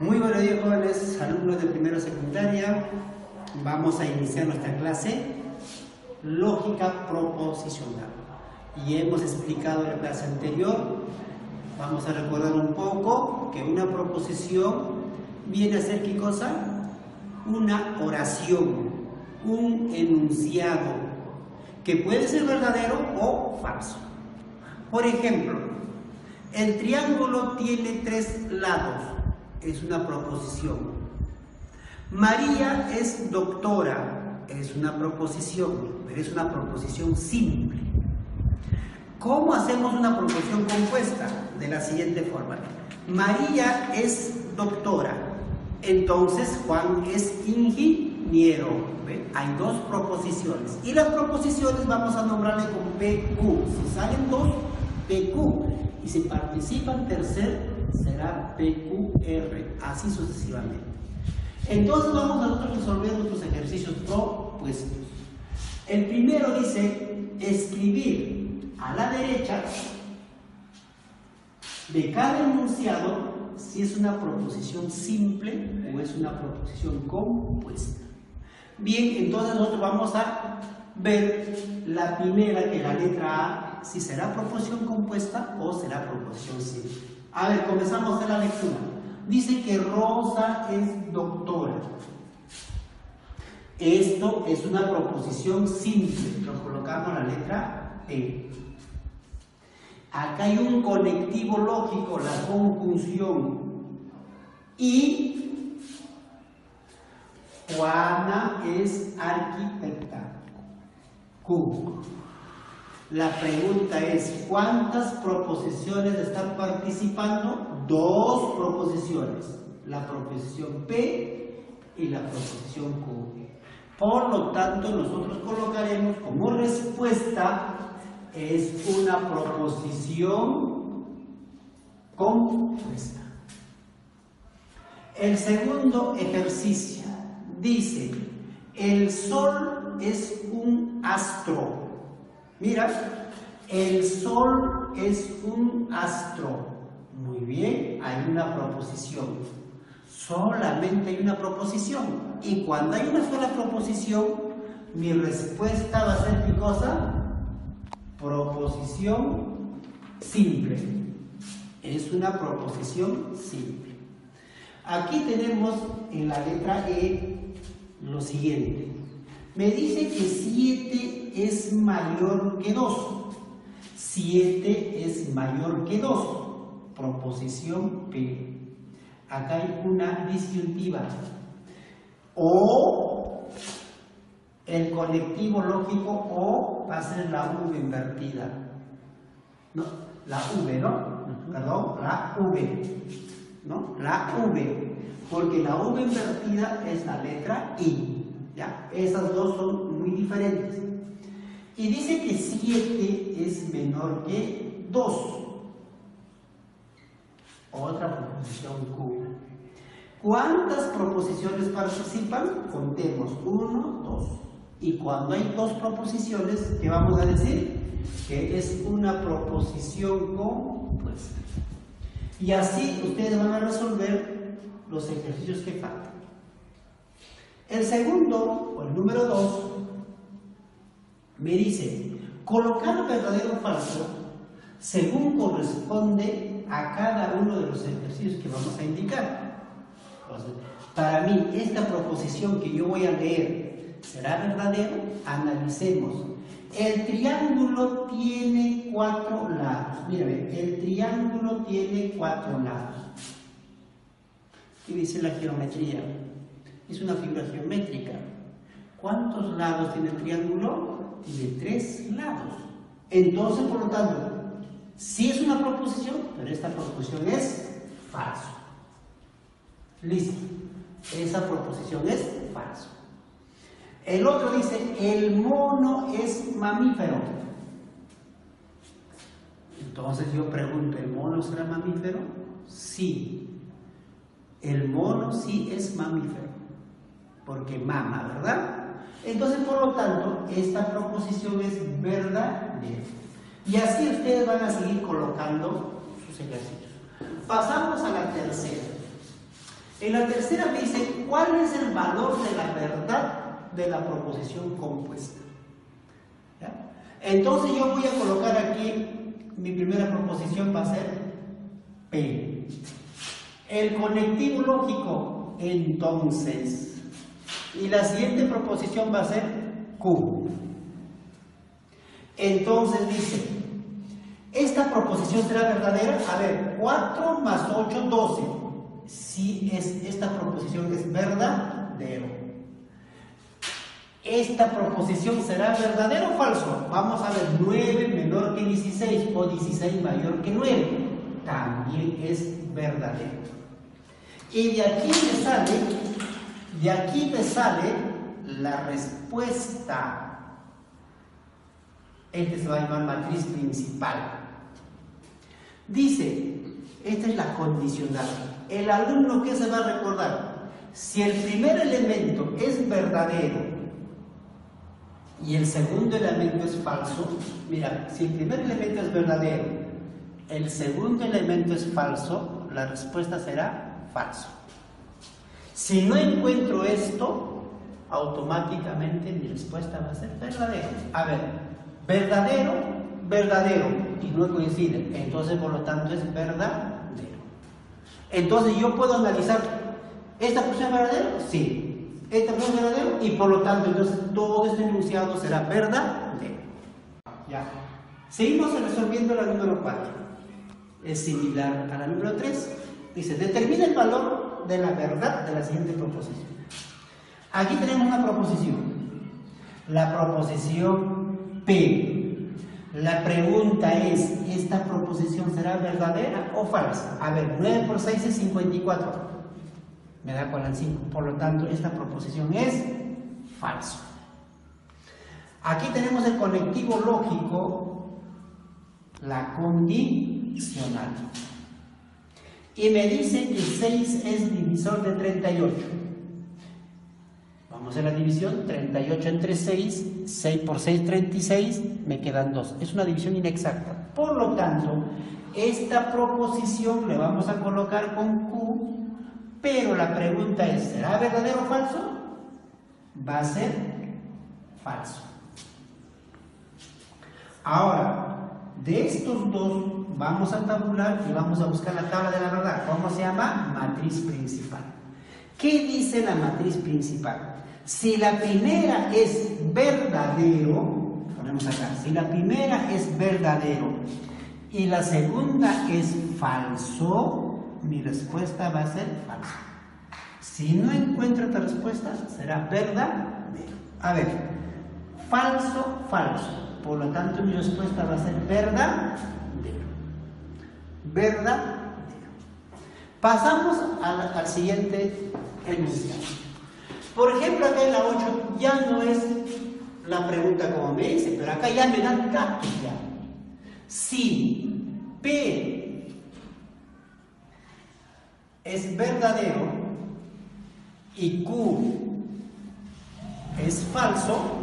Muy buenos días jóvenes, alumnos de primero secundaria. Vamos a iniciar nuestra clase Lógica Proposicional. Y hemos explicado en la clase anterior, vamos a recordar un poco, que una proposición viene a ser ¿qué cosa? Una oración, un enunciado, que puede ser verdadero o falso. Por ejemplo, el triángulo tiene tres lados es una proposición. María es doctora, es una proposición, pero es una proposición simple. ¿Cómo hacemos una proposición compuesta? De la siguiente forma. María es doctora, entonces Juan es ingeniero. Hay dos proposiciones. Y las proposiciones vamos a nombrarle con PQ. Si salen dos, PQ. Y si participan tercer, será PQR, así sucesivamente. Entonces vamos a nosotros resolver nuestros ejercicios propuestos. El primero dice escribir a la derecha de cada enunciado si es una proposición simple o es una proposición compuesta. Bien, entonces nosotros vamos a ver la primera, que la letra A, si será proposición compuesta o será proposición simple. A ver, comenzamos hacer la lectura. Dice que Rosa es doctora. Esto es una proposición simple. Lo colocamos la letra E. Acá hay un conectivo lógico, la conjunción. Y Juana es arquitecta. Q. La pregunta es, ¿cuántas proposiciones están participando? Dos proposiciones, la proposición P y la proposición Q. Por lo tanto, nosotros colocaremos como respuesta es una proposición compuesta. El segundo ejercicio dice, el Sol es un astro Mira, el Sol es un astro. Muy bien, hay una proposición. Solamente hay una proposición. Y cuando hay una sola proposición, mi respuesta va a ser ¿qué cosa? Proposición simple. Es una proposición simple. Aquí tenemos en la letra E lo siguiente. Me dice que 7 es mayor que 2. 7 es mayor que 2. Proposición P. Acá hay una disyuntiva. O el conectivo lógico O va a ser la V invertida. No, la V, ¿no? Perdón, la V. ¿No? La V. Porque la V invertida es la letra I. ¿Ya? Esas dos son muy diferentes. Y dice que 7 es menor que 2. Otra proposición Q. ¿Cuántas proposiciones participan? Contemos 1, 2. Y cuando hay dos proposiciones, ¿qué vamos a decir? Que es una proposición compuesta. Y así ustedes van a resolver los ejercicios que faltan. El segundo, o el número 2, me dice, colocar verdadero o falso según corresponde a cada uno de los ejercicios que vamos a indicar. para mí, esta proposición que yo voy a leer, ¿será verdadero? Analicemos. El triángulo tiene cuatro lados. Mírame, el triángulo tiene cuatro lados. ¿Qué dice la geometría? Es una figura geométrica. ¿Cuántos lados tiene el triángulo? Tiene tres lados. Entonces, por lo tanto, sí es una proposición, pero esta proposición es falso. Listo. Esa proposición es falso. El otro dice, el mono es mamífero. Entonces yo pregunto, ¿el mono será mamífero? Sí. El mono sí es mamífero. Porque mama, ¿verdad? Entonces, por lo tanto, esta proposición es verdadera. Y así ustedes van a seguir colocando sus ejercicios. Pasamos a la tercera. En la tercera me dice, ¿cuál es el valor de la verdad de la proposición compuesta? Entonces yo voy a colocar aquí, mi primera proposición va a ser P. El conectivo lógico, entonces. Y la siguiente proposición va a ser Q. Entonces dice, ¿esta proposición será verdadera? A ver, 4 más 8, 12. Si es, esta proposición es verdadero. ¿Esta proposición será verdadero o falso? Vamos a ver, 9 menor que 16 o 16 mayor que 9. También es verdadero. Y de aquí me sale, de aquí me sale la respuesta este se va a llamar matriz principal. Dice, esta es la condicional. El alumno que se va a recordar, si el primer elemento es verdadero y el segundo elemento es falso, mira, si el primer elemento es verdadero, el segundo elemento es falso, la respuesta será falso. Si no encuentro esto, automáticamente mi respuesta va a ser verdadera. A ver, verdadero, verdadero, y no coincide. Entonces, por lo tanto, es verdadero. Entonces, yo puedo analizar, ¿esta persona es verdadero? Sí. ¿Esta persona es verdadero? Y por lo tanto, entonces, todo este enunciado será verdadero. Ya. Seguimos resolviendo la número 4. Es similar a la número 3. Dice, determina el valor de la verdad de la siguiente proposición. Aquí tenemos una proposición. La proposición P. La pregunta es, ¿esta proposición será verdadera o falsa? A ver, 9 por 6 es 54. Me da con el 5. Por lo tanto, esta proposición es falso. Aquí tenemos el conectivo lógico, la condicional. Y me dice que 6 es divisor de 38. Vamos a la división, 38 entre 6, 6 por 6, 36, me quedan 2. Es una división inexacta. Por lo tanto, esta proposición le vamos a colocar con Q, pero la pregunta es, ¿será verdadero o falso? Va a ser falso. Ahora, de estos dos vamos a tabular y vamos a buscar la tabla de la verdad. ¿Cómo se llama? Matriz principal. ¿Qué dice la matriz principal? Si la primera es verdadero, ponemos acá, si la primera es verdadero y la segunda es falso, mi respuesta va a ser falso. Si no encuentro esta respuesta, será verdadero. A ver, falso, falso. Por lo tanto, mi respuesta va a ser verdadero. Verdadero. Pasamos al, siguiente enunciado. Por ejemplo, acá en la 8 ya no es la pregunta como me dice, pero acá ya me dan datos. Si P es verdadero y Q es falso,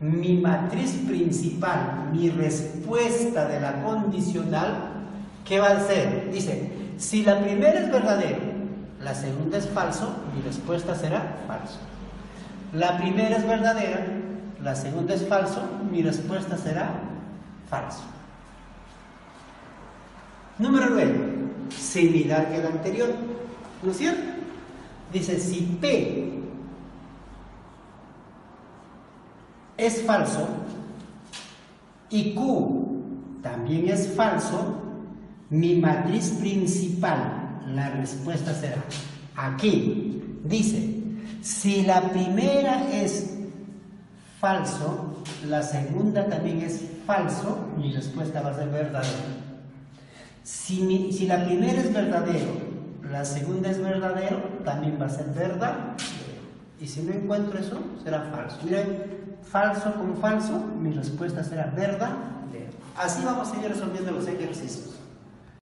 mi matriz principal, mi respuesta de la condicional, ¿qué va a ser? Dice, si la primera es verdadero la segunda es falso, mi respuesta será falso. La primera es verdadera, la segunda es falso, mi respuesta será falso. Número 9, similar que el anterior, ¿no es cierto? Dice, si P es falso y Q también es falso, mi matriz principal la respuesta será aquí. Dice, si la primera es falso, la segunda también es falso, mi respuesta va a ser verdadera. Si, si la primera es verdadero, la segunda es verdadero, también va a ser verdad. Y si no encuentro eso, será falso. Miren, falso con falso, mi respuesta será verdad. Así vamos a seguir resolviendo los ejercicios.